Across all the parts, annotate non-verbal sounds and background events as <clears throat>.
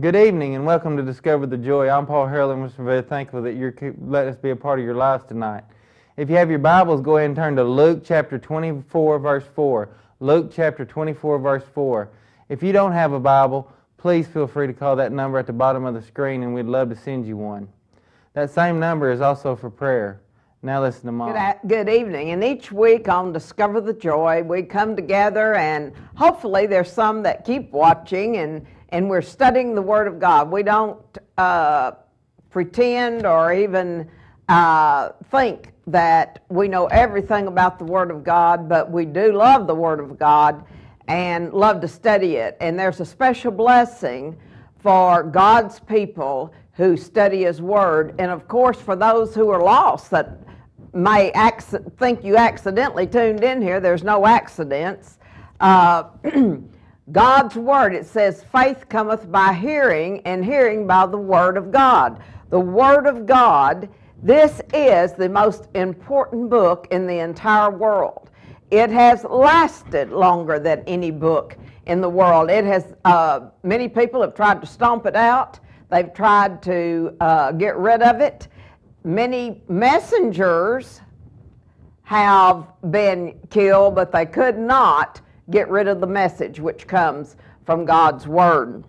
Good evening and welcome to Discover the Joy. I'm Paul Harrell and we're very thankful that you're letting us be a part of your lives tonight. If you have your Bibles, go ahead and turn to Luke chapter 24, verse 4. Luke chapter 24, verse 4. If you don't have a Bible, please feel free to call that number at the bottom of the screen and we'd love to send you one. That same number is also for prayer. Now listen to Mom. Good, good evening. And each week on Discover the Joy, we come together and hopefully there's some that keep watching and, and we're studying the Word of God. We don't uh, pretend or even uh, think that we know everything about the Word of God, but we do love the Word of God and love to study it. And there's a special blessing for God's people who study His Word, and of course for those who are lost that may think you accidentally tuned in here. There's no accidents. Uh, <clears throat> God's Word, it says, faith cometh by hearing, and hearing by the Word of God. The Word of God, this is the most important book in the entire world. It has lasted longer than any book in the world. It has, uh, many people have tried to stomp it out. They've tried to uh, get rid of it. Many messengers have been killed, but they could not get rid of the message which comes from God's Word.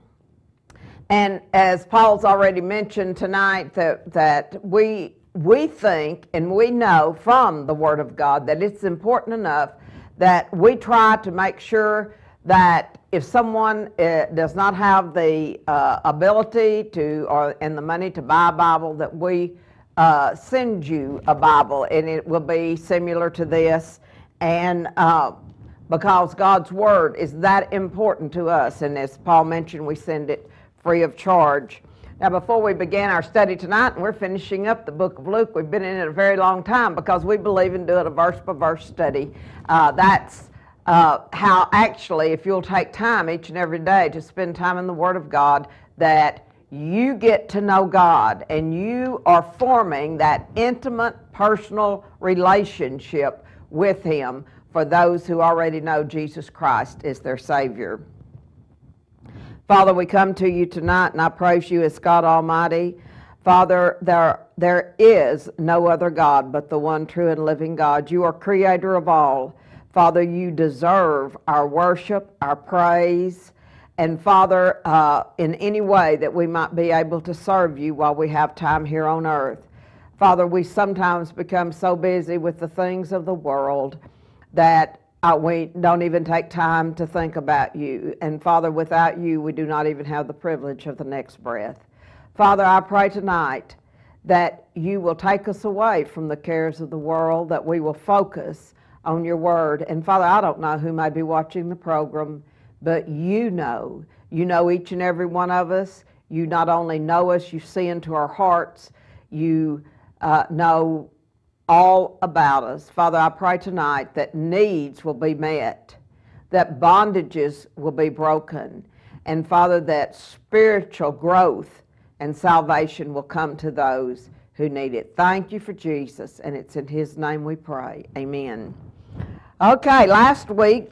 And as Paul's already mentioned tonight, that, that we, we think and we know from the Word of God that it's important enough that we try to make sure that if someone uh, does not have the uh, ability to or and the money to buy a Bible, that we uh, send you a Bible, and it will be similar to this. And uh, because God's Word is that important to us, and as Paul mentioned, we send it free of charge. Now, before we begin our study tonight, and we're finishing up the book of Luke, we've been in it a very long time because we believe in doing a verse by verse study. Uh, that's uh, how actually, if you'll take time each and every day to spend time in the Word of God, that you get to know God and you are forming that intimate personal relationship with Him for those who already know Jesus Christ is their Savior. Father, we come to you tonight and I praise you as God Almighty. Father, there, there is no other God but the one true and living God. You are creator of all. Father, you deserve our worship, our praise, and Father, uh, in any way that we might be able to serve you while we have time here on earth. Father, we sometimes become so busy with the things of the world that we don't even take time to think about you. And Father, without you, we do not even have the privilege of the next breath. Father, I pray tonight that you will take us away from the cares of the world, that we will focus on your word. And Father, I don't know who may be watching the program, but you know. You know each and every one of us. You not only know us, you see into our hearts. You uh, know all about us. Father, I pray tonight that needs will be met, that bondages will be broken, and Father, that spiritual growth and salvation will come to those who need it. Thank you for Jesus, and it's in His name we pray. Amen. Okay, last week,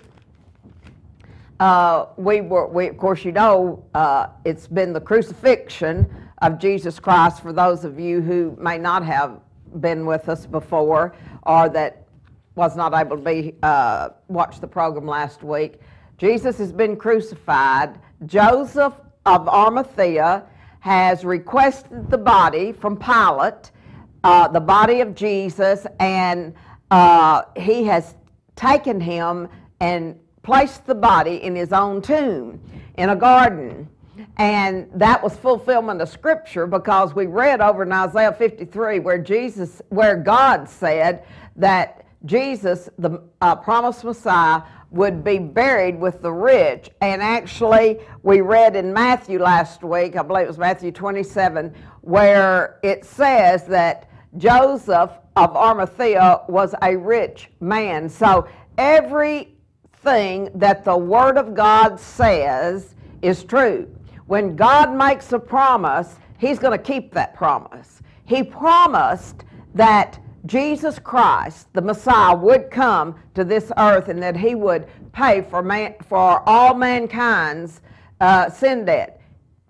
uh, we were, we, of course, you know, uh, it's been the crucifixion of Jesus Christ for those of you who may not have been with us before or that was not able to be uh, watch the program last week. Jesus has been crucified. Joseph of Arimathea has requested the body from Pilate, uh, the body of Jesus, and uh, he has taken him and placed the body in his own tomb in a garden. And that was fulfillment of scripture because we read over in Isaiah 53 where Jesus, where God said that Jesus, the uh, promised Messiah, would be buried with the rich. And actually, we read in Matthew last week, I believe it was Matthew 27, where it says that Joseph of Arimathea was a rich man. So everything that the Word of God says is true. When God makes a promise, He's going to keep that promise. He promised that Jesus Christ, the Messiah, would come to this earth and that He would pay for, man, for all mankind's uh, sin debt.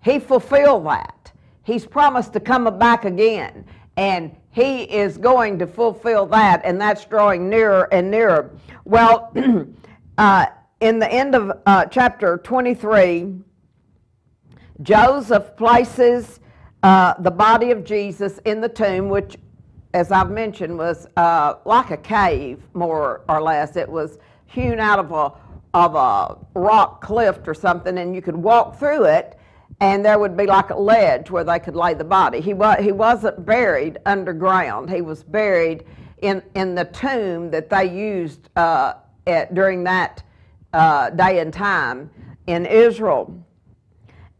he fulfilled that. He's promised to come back again, and he is going to fulfill that, and that's drawing nearer and nearer. Well, <clears throat> uh, in the end of uh, chapter 23, Joseph places uh, the body of Jesus in the tomb, which, as I've mentioned, was uh, like a cave, more or less. It was hewn out of a, of a rock cliff or something, and you could walk through it, and there would be like a ledge where they could lay the body. He, wa- he wasn't buried underground, he was buried in, in the tomb that they used uh, at, during that uh, day and time in Israel.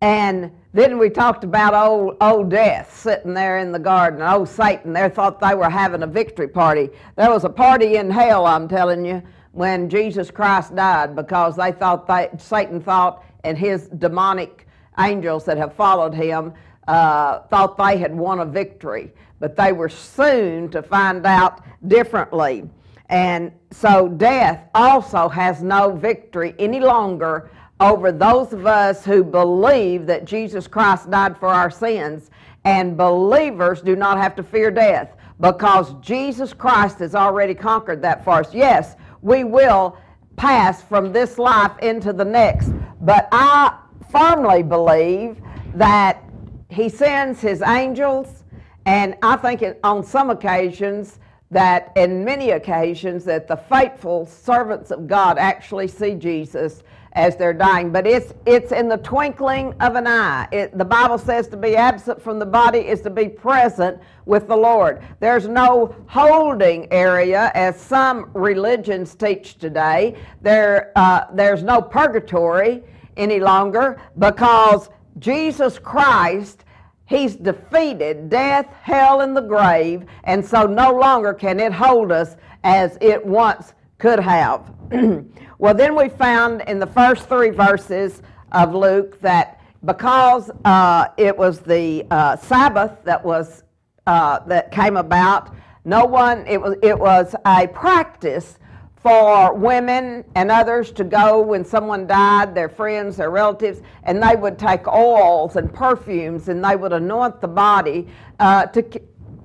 And then we talked about old, old death sitting there in the garden. Old Satan, they thought they were having a victory party. There was a party in hell, I'm telling you, when Jesus Christ died because they thought they, Satan thought, and his demonic angels that have followed him uh, thought they had won a victory. But they were soon to find out differently. And so death also has no victory any longer over those of us who believe that Jesus Christ died for our sins. And believers do not have to fear death because Jesus Christ has already conquered that for us. Yes, we will pass from this life into the next, but I firmly believe that He sends His angels, and I think on some occasions, that in many occasions that the faithful servants of God actually see Jesus as they're dying. But it's, it's in the twinkling of an eye. It, the Bible says to be absent from the body is to be present with the Lord. There's no holding area as some religions teach today. There, uh, there's no purgatory any longer because Jesus Christ He's defeated death, hell, and the grave, and so no longer can it hold us as it once could have. <clears throat> well, then we found in the first three verses of Luke that because uh, it was the uh, Sabbath that was uh, that came about, no one it was it was a practice for women and others to go when someone died, their friends, their relatives, and they would take oils and perfumes and they would anoint the body uh, to,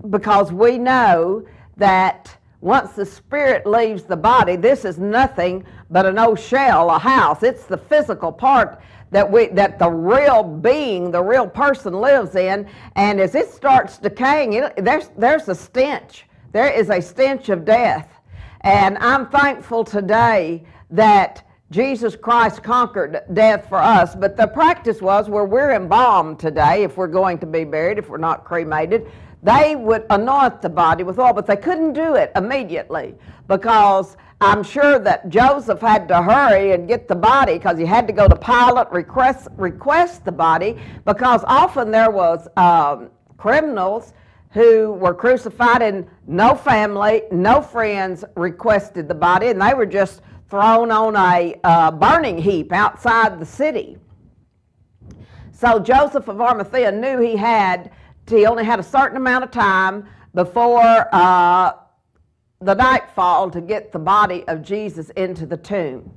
because we know that once the spirit leaves the body, this is nothing but an old shell, a house. It's the physical part that we that the real being, the real person lives in, and as it starts decaying, there's there's a stench. There is a stench of death. And I'm thankful today that Jesus Christ conquered death for us. But the practice was where we're embalmed today, if we're going to be buried, if we're not cremated, they would anoint the body with oil, but they couldn't do it immediately because I'm sure that Joseph had to hurry and get the body because he had to go to Pilate, request, request the body, because often there was um, criminals who were crucified, and no family, no friends requested the body, and they were just thrown on a uh, burning heap outside the city. So Joseph of Arimathea knew he had, he only had a certain amount of time before uh, the nightfall to get the body of Jesus into the tomb.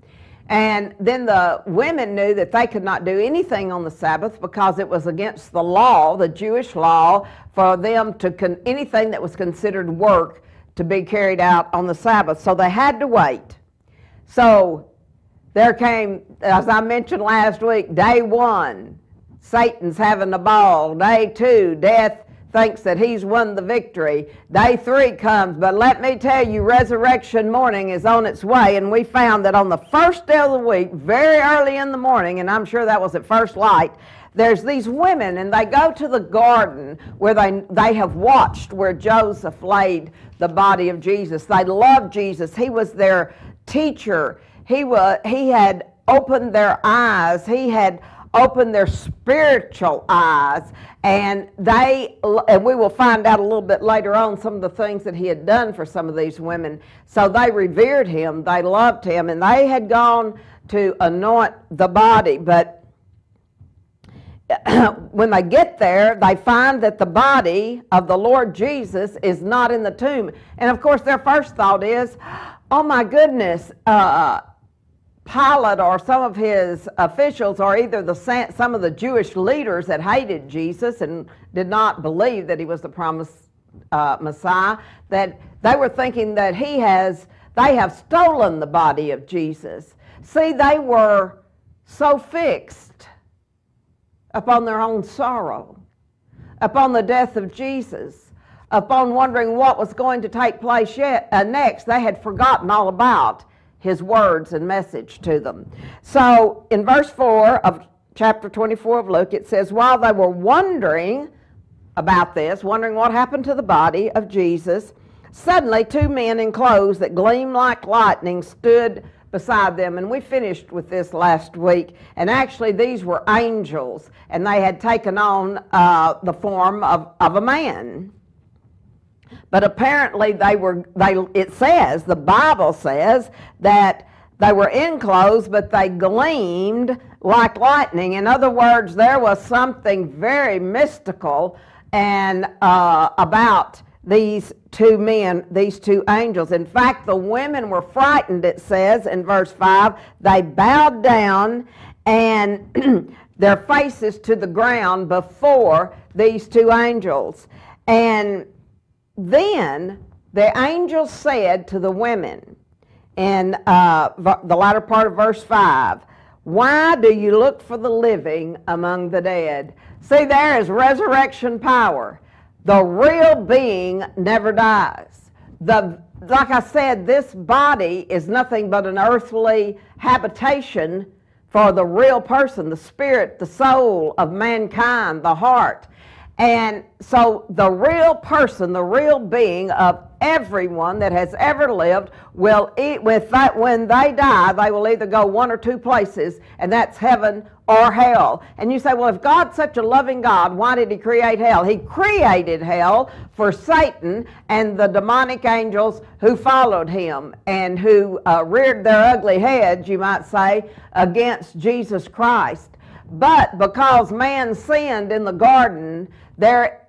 And then the women knew that they could not do anything on the Sabbath because it was against the law, the Jewish law, for them to con- anything that was considered work to be carried out on the Sabbath. So they had to wait. So there came, as I mentioned last week, day one, Satan's having a ball. Day two, death thinks that he's won the victory. Day three comes, but let me tell you, resurrection morning is on its way. And we found that on the first day of the week, very early in the morning, and I'm sure that was at first light, there's these women, and they go to the garden where they, they have watched where Joseph laid the body of Jesus. They loved Jesus. He was their teacher. He, was, he had opened their eyes. He had opened their spiritual eyes and they and we will find out a little bit later on some of the things that he had done for some of these women so they revered him they loved him and they had gone to anoint the body but <clears throat> when they get there, they find that the body of the Lord Jesus is not in the tomb. And of course, their first thought is, oh my goodness, uh, Pilate or some of his officials or either the some of the Jewish leaders that hated Jesus and did not believe that he was the promised uh, Messiah, that they were thinking that he has, they have stolen the body of Jesus. See, they were so fixed upon their own sorrow, upon the death of Jesus, upon wondering what was going to take place yet, uh, next, they had forgotten all about his words and message to them. So in verse 4 of chapter 24 of Luke, it says, While they were wondering about this, wondering what happened to the body of Jesus, suddenly two men in clothes that gleamed like lightning stood beside them. And we finished with this last week. And actually, these were angels, and they had taken on uh, the form of, of a man. But apparently, they were, they, it says, the Bible says, that they were enclosed but they gleamed like lightning. In other words, there was something very mystical and uh, about these two men, these two angels. In fact, the women were frightened, it says in verse 5. They bowed down and <clears throat> their faces to the ground before these two angels. And then the angel said to the women in uh, the latter part of verse 5, Why do you look for the living among the dead? See, there is resurrection power. The real being never dies. The, like I said, this body is nothing but an earthly habitation for the real person, the spirit, the soul of mankind, the heart. And so the real person, the real being of everyone that has ever lived will eat with that when they die, they will either go one or two places, and that's heaven or hell. And you say, well, if God's such a loving God, why did he create hell? He created hell for Satan and the demonic angels who followed him and who uh, reared their ugly heads, you might say, against Jesus Christ. But because man sinned in the garden, there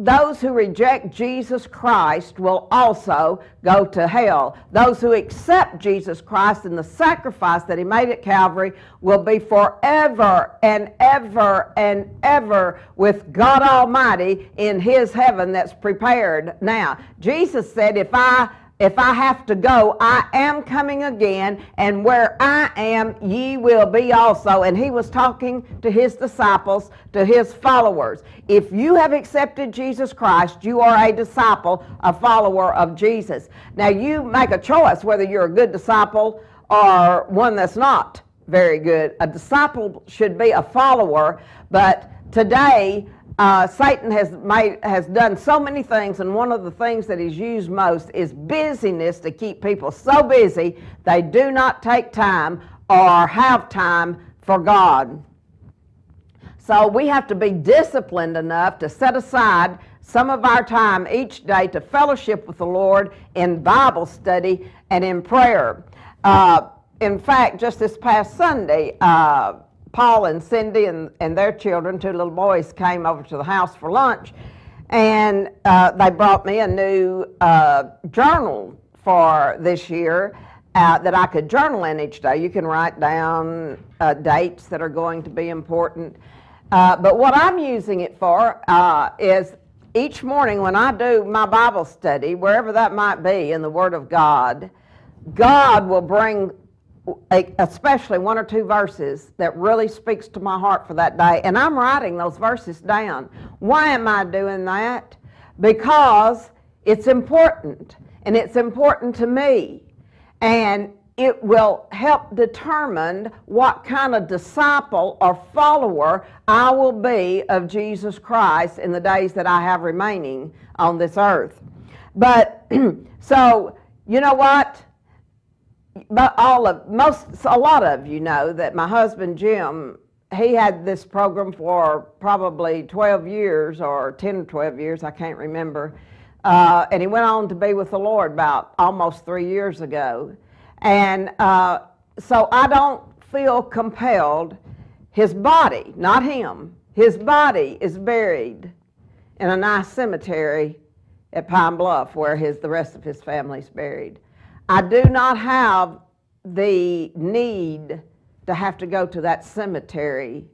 those who reject Jesus Christ will also go to hell. Those who accept Jesus Christ and the sacrifice that he made at Calvary will be forever and ever and ever with God Almighty in his heaven that's prepared. Now, Jesus said, If I if I have to go, I am coming again, and where I am, ye will be also. And he was talking to his disciples, to his followers. If you have accepted Jesus Christ, you are a disciple, a follower of Jesus. Now, you make a choice whether you're a good disciple or one that's not very good. A disciple should be a follower, but today, uh, Satan has made has done so many things, and one of the things that he's used most is busyness to keep people so busy they do not take time or have time for God. So we have to be disciplined enough to set aside some of our time each day to fellowship with the Lord in Bible study and in prayer. Uh, in fact, just this past Sunday. Uh, Paul and Cindy and, and their children, two little boys, came over to the house for lunch. And uh, they brought me a new uh, journal for this year uh, that I could journal in each day. You can write down uh, dates that are going to be important. Uh, but what I'm using it for uh, is each morning when I do my Bible study, wherever that might be in the Word of God, God will bring especially one or two verses that really speaks to my heart for that day and i'm writing those verses down why am i doing that because it's important and it's important to me and it will help determine what kind of disciple or follower I will be of Jesus Christ in the days that I have remaining on this earth. But <clears throat> so, you know what? But all of most a lot of you know that my husband Jim he had this program for probably 12 years or 10 or 12 years I can't remember. Uh, and he went on to be with the Lord about almost three years ago. And uh, so I don't feel compelled. His body not him his body is buried in a nice cemetery at Pine Bluff where his the rest of his family's buried I do not have the need to have to go to that cemetery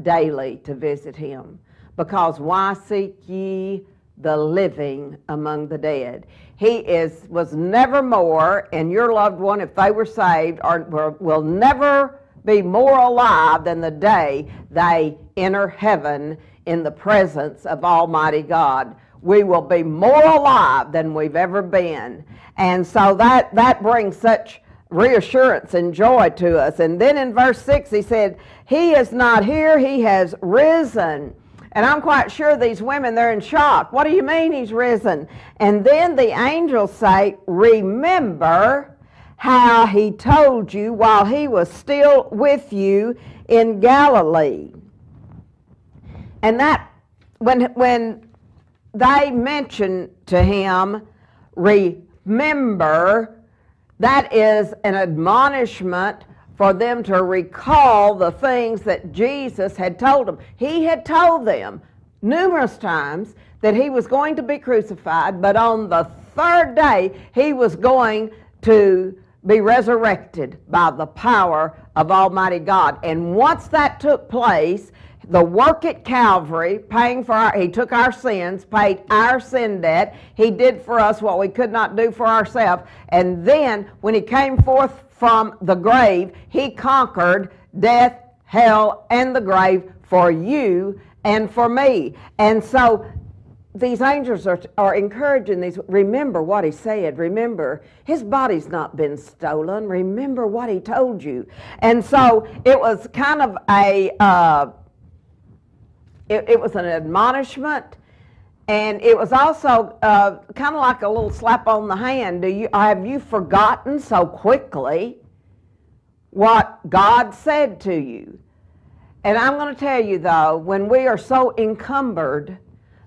daily to visit him. Because why seek ye the living among the dead? He is was never more, and your loved one, if they were saved, are, will never be more alive than the day they enter heaven in the presence of Almighty God. We will be more alive than we've ever been. And so that, that brings such reassurance and joy to us. And then in verse 6, he said, He is not here, He has risen. And I'm quite sure these women, they're in shock. What do you mean He's risen? And then the angels say, Remember how He told you while He was still with you in Galilee. And that, when, when they mention to him, remember, that is an admonishment for them to recall the things that Jesus had told them. He had told them numerous times that he was going to be crucified, but on the third day he was going to be resurrected by the power of Almighty God. And once that took place, the work at Calvary, paying for our, he took our sins, paid our sin debt. He did for us what we could not do for ourselves. And then when he came forth from the grave, he conquered death, hell, and the grave for you and for me. And so these angels are, are encouraging these. Remember what he said. Remember, his body's not been stolen. Remember what he told you. And so it was kind of a. Uh, it, it was an admonishment, and it was also uh, kind of like a little slap on the hand. Do you have you forgotten so quickly what God said to you? And I'm going to tell you though, when we are so encumbered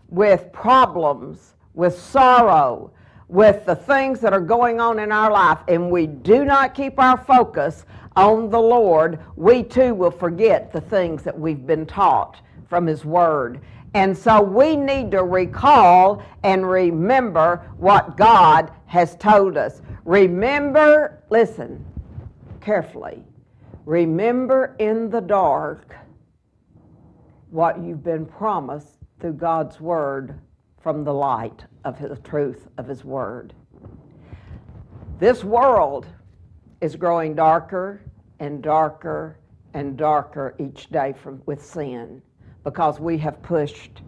with problems, with sorrow, with the things that are going on in our life, and we do not keep our focus on the Lord, we too will forget the things that we've been taught from His Word. And so we need to recall and remember what God has told us. Remember, listen carefully. Remember in the dark what you've been promised through God's Word from the light of the truth of His Word. This world is growing darker and darker and darker each day from, with sin because we have pushed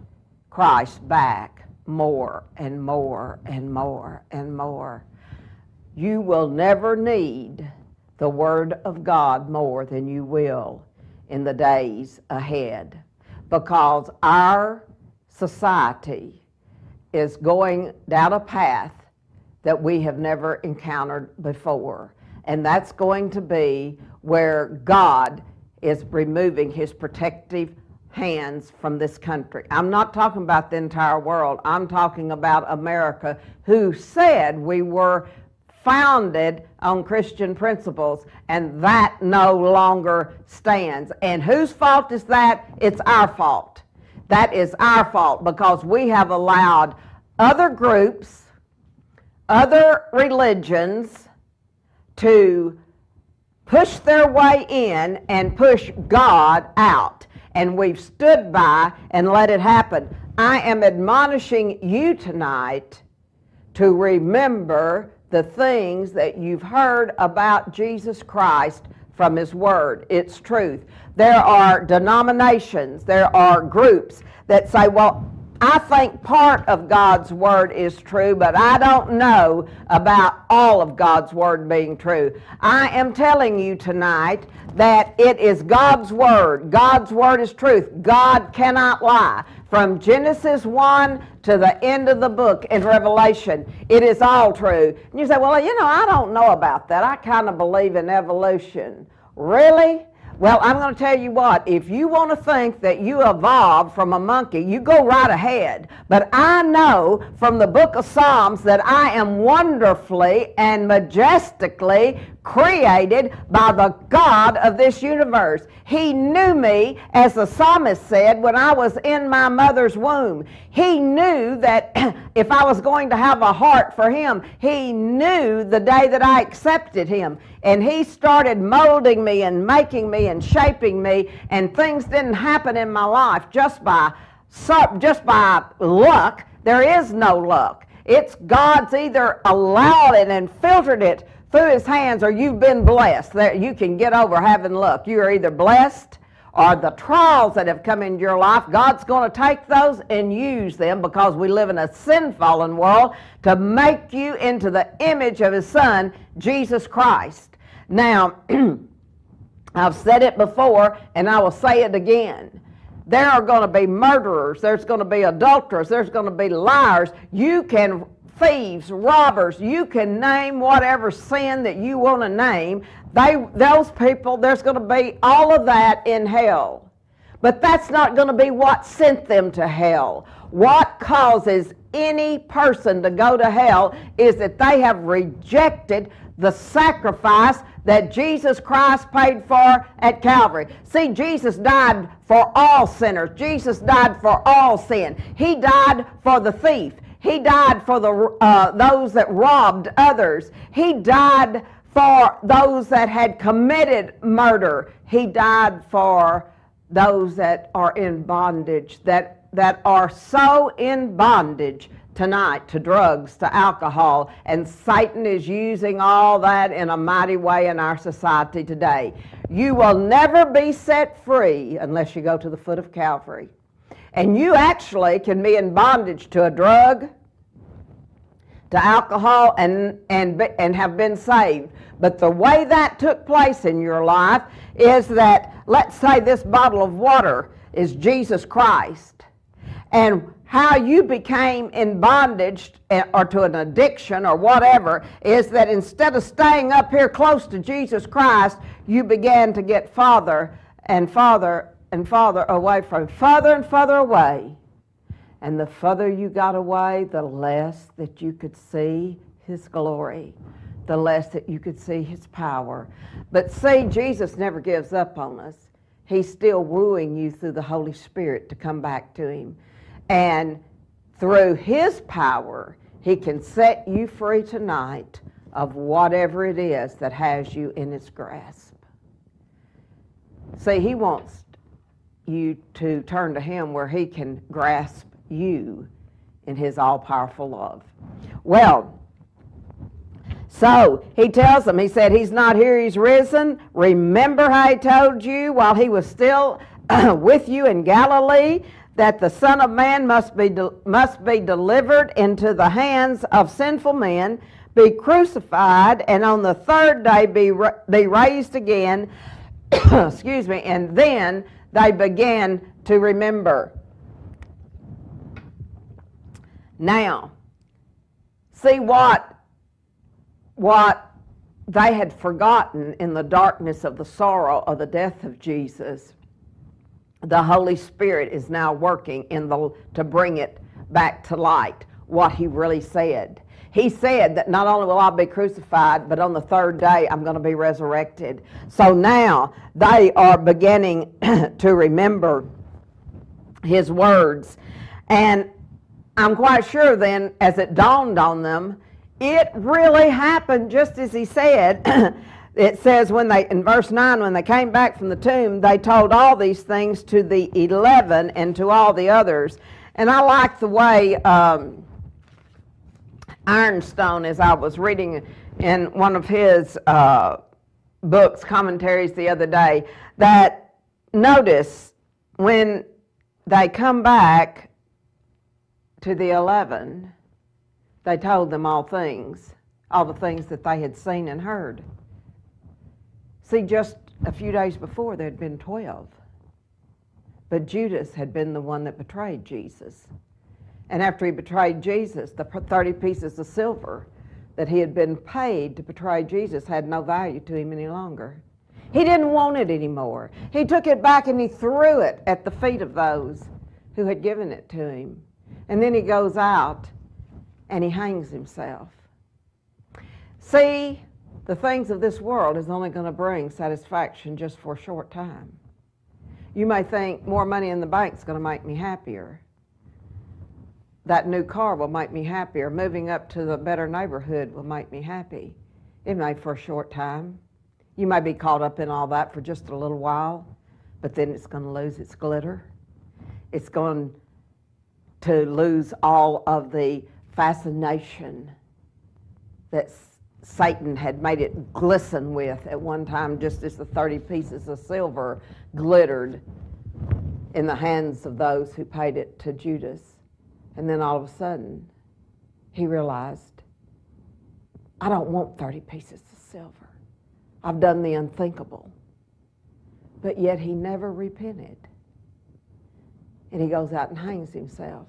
Christ back more and more and more and more. You will never need the Word of God more than you will in the days ahead because our society is going down a path that we have never encountered before. And that's going to be where God is removing his protective hands from this country. I'm not talking about the entire world. I'm talking about America, who said we were founded on Christian principles, and that no longer stands. And whose fault is that? It's our fault. That is our fault because we have allowed other groups, other religions to push their way in and push God out and we've stood by and let it happen. I am admonishing you tonight to remember the things that you've heard about Jesus Christ from His Word. It's truth. There are denominations, there are groups that say, well, I think part of God's Word is true, but I don't know about all of God's Word being true. I am telling you tonight that it is God's Word. God's Word is truth. God cannot lie. From Genesis 1 to the end of the book in Revelation, it is all true. And you say, well, you know, I don't know about that. I kind of believe in evolution. Really? Well, I'm going to tell you what, if you want to think that you evolved from a monkey, you go right ahead. But I know from the book of Psalms that I am wonderfully and majestically created by the God of this universe. He knew me, as the psalmist said, when I was in my mother's womb. He knew that <clears throat> if I was going to have a heart for Him, He knew the day that I accepted Him. And He started molding me and making me and shaping me, and things didn't happen in my life just by just by luck. There is no luck. It's God's either allowed it and filtered it through His hands, or you've been blessed. There, you can get over having luck. You are either blessed or the trials that have come into your life, God's going to take those and use them because we live in a sin fallen world to make you into the image of His Son, Jesus Christ. Now, <clears throat> I've said it before and I will say it again. There are going to be murderers, there's going to be adulterers, there's going to be liars. You can thieves, robbers, you can name whatever sin that you want to name. They, those people, there's going to be all of that in hell. But that's not going to be what sent them to hell. What causes any person to go to hell is that they have rejected the sacrifice that Jesus Christ paid for at Calvary. See, Jesus died for all sinners. Jesus died for all sin. He died for the thief. He died for the, uh, those that robbed others. He died for those that had committed murder. He died for those that are in bondage, that, that are so in bondage tonight to drugs, to alcohol, and Satan is using all that in a mighty way in our society today. You will never be set free unless you go to the foot of Calvary. And you actually can be in bondage to a drug, to alcohol, and, and, and have been saved. But the way that took place in your life is that, let's say this bottle of water is Jesus Christ. And how you became in bondage eh, or to an addiction or whatever is that instead of staying up here close to Jesus Christ, you began to get farther and farther and farther away from farther and farther away. And the further you got away, the less that you could see his glory, the less that you could see his power. But see, Jesus never gives up on us. He's still wooing you through the Holy Spirit to come back to him. And through his power, he can set you free tonight of whatever it is that has you in his grasp. See, he wants you to turn to him where he can grasp you in his all powerful love. Well, so he tells them, he said, He's not here, he's risen. Remember how he told you while he was still <clears throat> with you in Galilee that the Son of Man must be, de- must be delivered into the hands of sinful men, be crucified, and on the third day be, ra- be raised again. <coughs> Excuse me. And then they began to remember. Now, see what, what they had forgotten in the darkness of the sorrow of the death of Jesus the Holy Spirit is now working in the, to bring it back to light, what he really said. He said that not only will I be crucified, but on the third day I'm going to be resurrected. So now they are beginning <clears throat> to remember his words. And I'm quite sure then, as it dawned on them, it really happened just as he said. <clears throat> it says when they in verse 9 when they came back from the tomb they told all these things to the 11 and to all the others. And i like the way um, Ironside as i was reading in one of his uh, books commentaries the other day that notice when they come back to the 11 they told them all things all the things that they had seen and heard See, just a few days before, there had been 12. But Judas had been the one that betrayed Jesus. And after he betrayed Jesus, the 30 pieces of silver that he had been paid to betray Jesus had no value to him any longer. He didn't want it anymore. He took it back and he threw it at the feet of those who had given it to him. And then he goes out and he hangs himself. See, the things of this world is only going to bring satisfaction just for a short time. You may think more money in the bank is going to make me happier. That new car will make me happier. Moving up to the better neighborhood will make me happy. It may for a short time, You may be caught up in all that for just a little while, but then it's going to lose its glitter. It's going to lose all of the fascination that Satan had made it glisten with at one time, just as the 30 pieces of silver glittered in the hands of those who paid it to Judas. And then all of a sudden, he realized, I don't want 30 pieces of silver. I've done the unthinkable. But yet he never repented. And he goes out and hangs himself.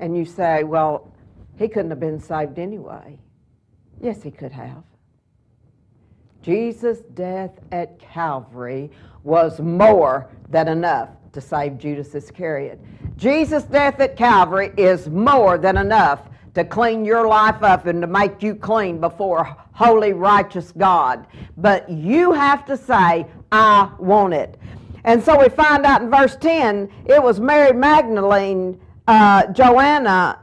And you say, well, he couldn't have been saved anyway. Yes, he could have. Jesus' death at Calvary was more than enough to save Judas Iscariot. Jesus' death at Calvary is more than enough to clean your life up and to make you clean before holy, righteous God. But you have to say, I want it. And so we find out in verse 10 it was Mary Magdalene, uh, Joanna,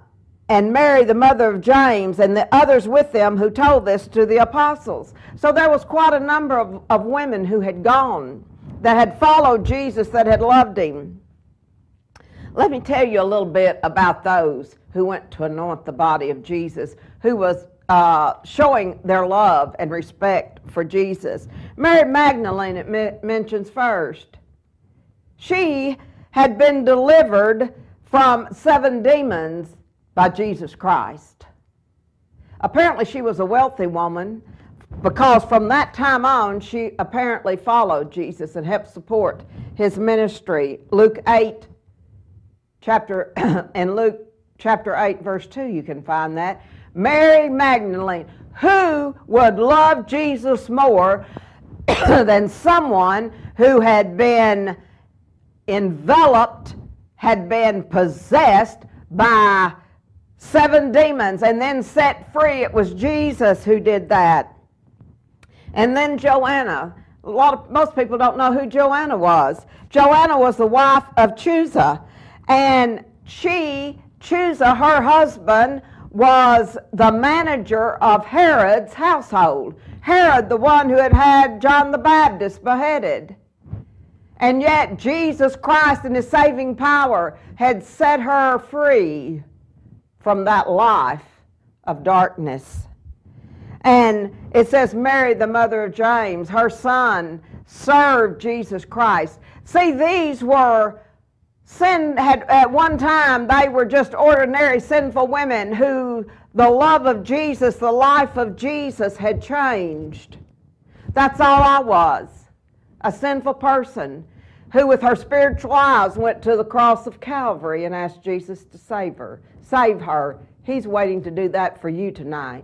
and Mary, the mother of James, and the others with them who told this to the apostles. So there was quite a number of, of women who had gone, that had followed Jesus, that had loved him. Let me tell you a little bit about those who went to anoint the body of Jesus, who was uh, showing their love and respect for Jesus. Mary Magdalene, it mentions first. She had been delivered from seven demons by Jesus Christ. Apparently, she was a wealthy woman because from that time on, she apparently followed Jesus and helped support his ministry. Luke 8, chapter, <clears throat> and Luke chapter 8, verse 2, you can find that. Mary Magdalene, who would love Jesus more <clears throat> than someone who had been enveloped, had been possessed by seven demons and then set free. It was Jesus who did that. And then Joanna. A lot of most people don't know who Joanna was. Joanna was the wife of Chuza, and she, Chuza, her husband, was the manager of Herod's household. Herod, the one who had had John the Baptist beheaded. And yet, Jesus Christ, in his saving power, had set her free from that life of darkness. And it says, Mary, the mother of James, her son, served Jesus Christ. See, these were sin had at one time they were just ordinary sinful women who the love of Jesus, the life of Jesus had changed. That's all I was. A sinful person who with her spiritual eyes went to the cross of Calvary and asked Jesus to save her. Save her. He's waiting to do that for you tonight.